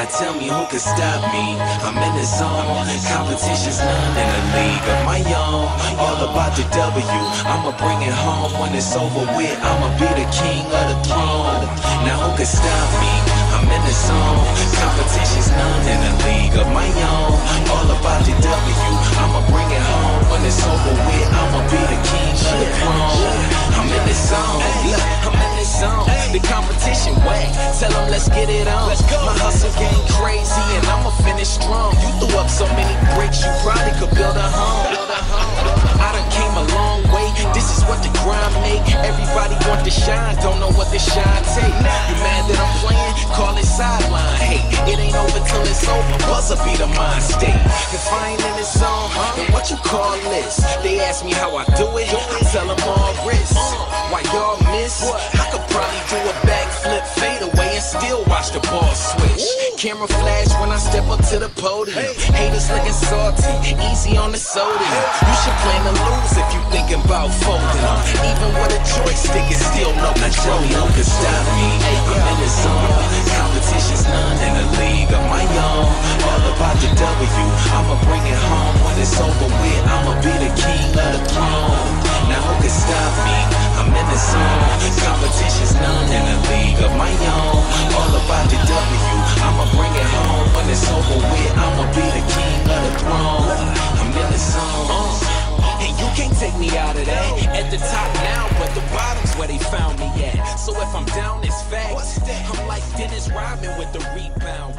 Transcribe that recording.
tell me who can stop me. I'm in the zone. Competition's none in the league of my own. All about the W. I'ma bring it home when it's over with. I'ma be the king of the throne. Now who can stop me? I'm in the zone. Competition's none in the league of my own. Tell let's get it on. My hustle game crazy and I'ma finish strong. You threw up so many bricks, you probably could build a home. I done came a long way. This is what the grind make. Everybody want the shine, don't know what the shine take. You mad that I'm playing? Call it sideline hate. It ain't over till it's over. Buzzer be the mind state. If I ain't in the zone, then what you call this? They ask me how I do it. I tell them all wrist. Why y'all miss? Camera flash when I step up to the podium. Haters looking salty, easy on the sodium. You should plan to lose if you thinking about folding. Even with a joystick, it's still no control. Who can stop me? I'm in the zone. Competition's none in the league of my own. All about the W. I'ma bring it home when it's over with. I'ma be the king of the throne. That. At the top now, but the bottom's where they found me at. So if I'm down, it's facts. I'm like Dennis Rodman with the rebound